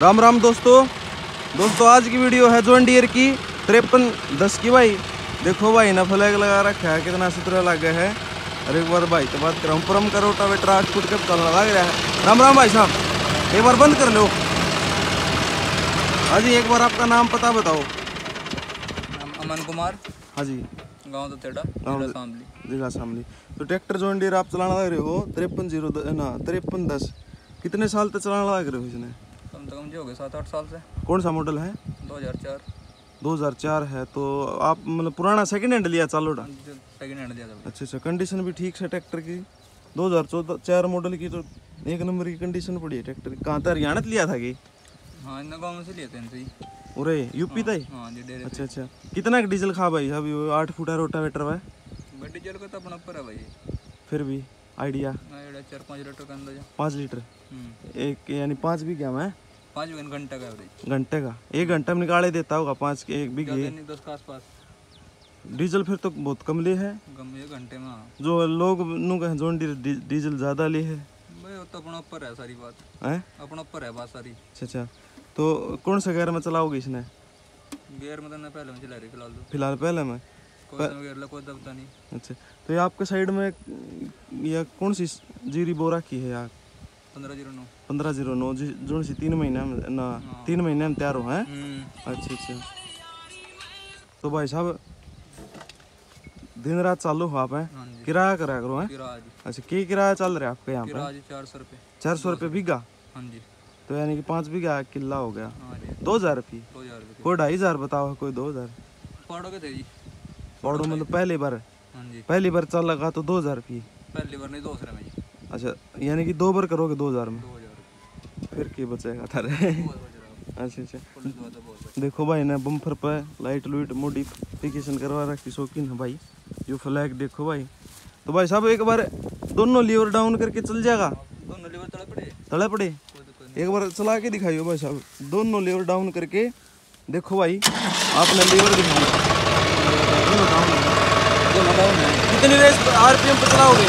राम राम दोस्तों। दोस्तों आज की वीडियो है जोन डियर की तिरपन दस की भाई। देखो भाई ना फ्लैग लगा रखा है कितना सुथरा लगा है। अरे एक बार भाई तो बात कर परम करो टावेटर आठ फुट के चलने लग रहा है। राम राम भाई साहब एक बार बंद कर लो। हाँ जी एक बार आपका नाम पता बताओ। नाम अमन कुमार। हाँ जी। गाँव शामली जिला शामली तो ट्रैक्टर जोन डियर आप चलाना लग रहे हो? तिरपन ज़ीरो ना तिरपन दस। कितने साल तक चलाना लग रहे हो इसने? से कम जो हो गए सात आठ साल से। कौन सा मॉडल है? 2004 2004 है तो आप मतलब पुराना सेकंड हैंड लिया चालोड़ा सेकंड हैंड था अच्छा अच्छा कंडीशन भी ठीक है ट्रैक्टर की? 2014 चार मॉडल की तो एक नंबर की कंडीशन पड़ी है ट्रैक्टर की। कहाँ था हरियाणा लिया था कि? हाँ गाँव से थे इनसे यूपी था हाँ जी अच्छा अच्छा। कितना डीजल खा भाई? अभी आठ फुटा रोटावेटर है। बड्डी चल का तो अपना ऊपर है भाई। फिर भी आइडिया चार पाँच लीटर का अंदाज़ा। पाँच लीटर? हम्म। एक यानी पाँच बीघा में? पाँच घंटे का घंटे का? एक घंटा में निकाले देता होगा पाँच के एक बीघे। दस के आसपास। डीजल फिर तो बहुत कम ले है। एक घंटे में हाँ। जो लोग नु कहें जोन डी- डी- डीजल ज़्यादा ले है। भाई तो अपना ऊपर है सारी बात। हैं? अपना ऊपर है बात सारी। अच्छा अच्छा। तो कौन सा गेयर में चलाओगे इसने? गेयर में तो ना पहले में चला रही फ़िलहाल तो। फ़िलहाल पहले में? तो अच्छा। तो ये आपके साइड में या कौन सी जीरी बोरा की है यार पंद्रह ज़ीरो नौ। जी जो सी तीन महीने में ना तीन महीने में तैयार हो हैं? हम्म। अच्छा अच्छा। तो भाई साहब दिन रात चालू हो आप हैं? हाँ किराया करा करो हैं? अच्छा क्या किराया चल रहा है आपके यहाँ पे? चार सौ रुपये। चार सौ रुपये बीघा? हाँ तो यानी कि पाँच बीघा किला हो गया। हाँ दो हज़ार रुपये? दो हज़ार कोई ढाई हज़ार बताओ कोई दो हज़ार? के पौड़ो मतलब पहली बार। हाँ पहली बार चल लगा तो दो हज़ार रुपये। पहली बार नहीं में जी। अच्छा यानी कि दो बार करोगे दो हज़ार में? फिर क्या बचेगा थारे है अच्छा अच्छा। देखो भाई ने बम्फर पे लाइट लुइट मॉडिफिकेशन करवा रखी शौकीन है भाई। जो फ्लैग देखो भाई। तो भाई साहब एक बार दोनों लीवर डाउन करके चल जाएगा? दोनों लीवर तड़े पड़े। तले पड़े? एक बार चला के दिखाइयो भाई साहब। दोनों लीवर डाउन करके देखो भाई आपने लीवर दिखाया। है कितनी रेस आरपीएम पे चलाओगे?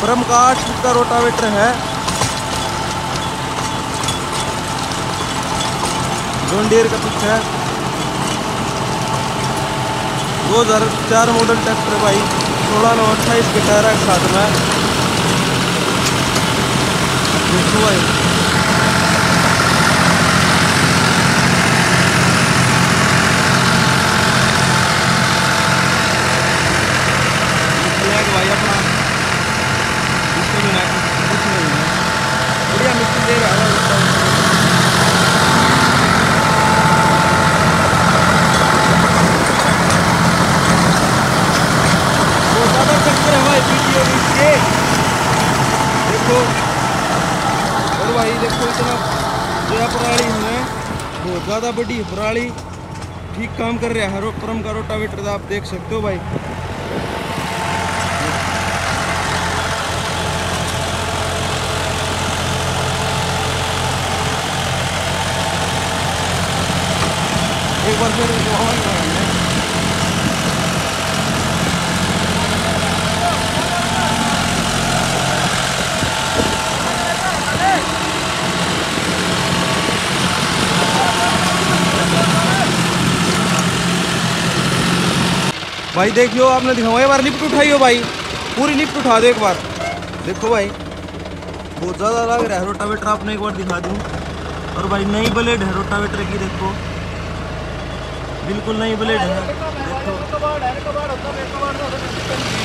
परम काट का रोटावेटर है। जोन डियर का पीछे है। दो हज़ार चार मॉडल ट्रैक्टर भाई। सोलह नौ अट्ठाईस के टायर के साथ में। भाई फ्लैग भाई अपना इसको भी ना कुछ नहीं है बढ़िया मिट्टी दे रहा है बहुत ज़्यादा चक्कर है भाई वीडियो इसके देखो और भाई देखो इतना जो है पराली है। बहुत ज़्यादा बड़ी पराली। ठीक काम कर रहा है। रो परम का रोटावेटर आप देख सकते हो भाई। एक बार फिर भाई देखियो आपने दिखाओ एक बार लिफ्ट उठाइयो भाई। पूरी लिफ्ट उठा दो एक बार। देखो भाई बहुत ज़्यादा लग रहा है रोटावेटर आपने एक बार दिखा दूँ। और भाई नई ब्लेड है रोटावेटर की देखो। बिल्कुल नई ब्लेड है। देखो।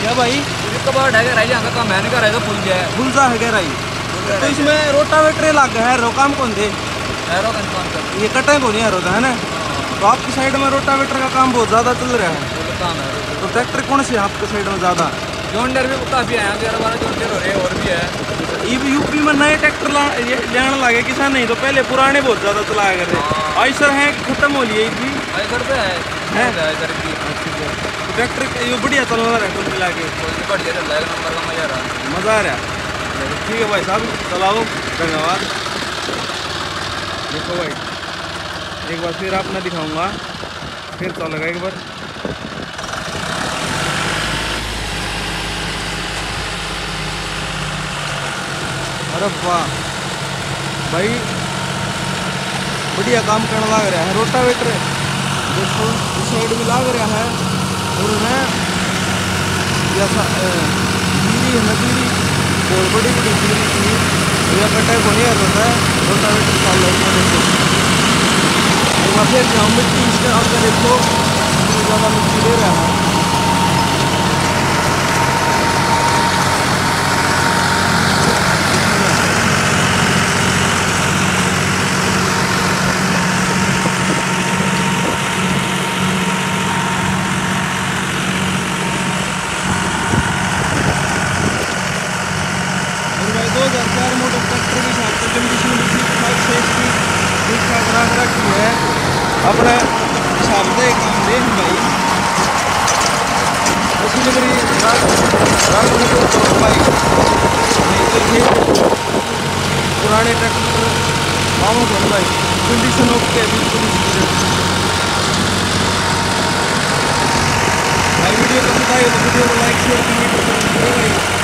क्या भाई? कबाड़ है का काम है फुल गया है है गहराई। तो इसमें रोटावेटर लग है। रो काम कौन दे कर ये कटे को नहीं है रोता है ना? तो आपकी साइड में रोटावेटर का काम बहुत ज़्यादा चल रहा है। काम है तो ट्रैक्टर कौन से है आपके साइड में ज़्यादा जोनडर भी काफ़ी आया ग्यारह बारह जोनडर हो रहे हैं और भी है ये यूपी में नए ट्रैक्टर लेने लगे किसान नहीं तो पहले पुराने बहुत ज़्यादा चलाया कर रहे आइसर हैं खत्म हो लिए भी इधर पे है हैं? है की ट्रैक्टर ये बढ़िया चल रहा है कुल मिला के बढ़िया चल रहा है नंबर का मज़ा आ रहा मज़ा आ रहा है ठीक है भाई साहब चलाओ धन्यवाद देखो भाई एक बार फिर आपने दिखाऊँगा फिर चलेगा एक बार अरे वाह भाई, बढ़िया काम करने लग रहा है। रोटावेटर देखो, इस साइड में लग रहा है। और है, जैसा है नदीरी बहुत बड़ी बड़ी जीरी थी ये कटे को नहीं होता है। रोटावेटर चाल रहा है देखो बार फिर मिट्टी इसके अंदर देखो ज़्यादा मिट्टी ले रहा है और भाई दो हज़ार चार मॉडल ट्रैक्टर के हिसाब से कंडीशन भी ठीक ठाक सेफ्टी ठीक ठाक रख रखी है अपने से काम भाई। में तो करो भाई। तो पुराने ट्रैक्टर मामू करो भाई? कंडीशन ओके बिल्कुल भाई, वीडियो पसंद आई तो वीडियो को लाइक शेयर कमेंट